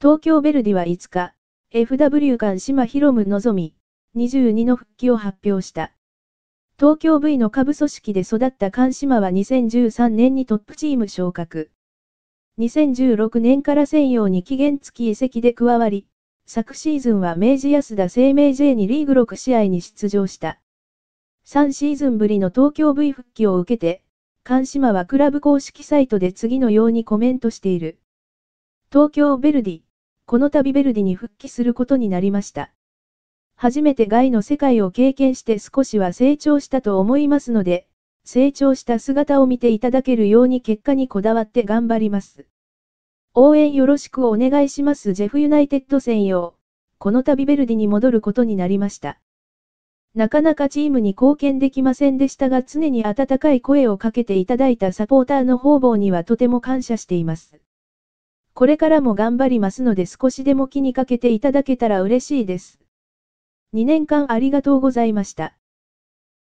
東京ヴェルディは5日、FW 間島博夢のぞみ、22の復帰を発表した。東京 V の下部組織で育った菅島は2013年にトップチーム昇格。2016年から専用に期限付き移籍で加わり、昨シーズンは明治安田生命 J にリーグ6試合に出場した。3シーズンぶりの東京 V 復帰を受けて、菅島はクラブ公式サイトで次のようにコメントしている。東京ヴェルディ、この度ヴェルディに復帰することになりました。初めて外の世界を経験して少しは成長したと思いますので、成長した姿を見ていただけるように結果にこだわって頑張ります。応援よろしくお願いしますジェフユナイテッド専用。この度ベルディに戻ることになりました。なかなかチームに貢献できませんでしたが常に温かい声をかけていただいたサポーターの方々にはとても感謝しています。これからも頑張りますので少しでも気にかけていただけたら嬉しいです。2年間ありがとうございました。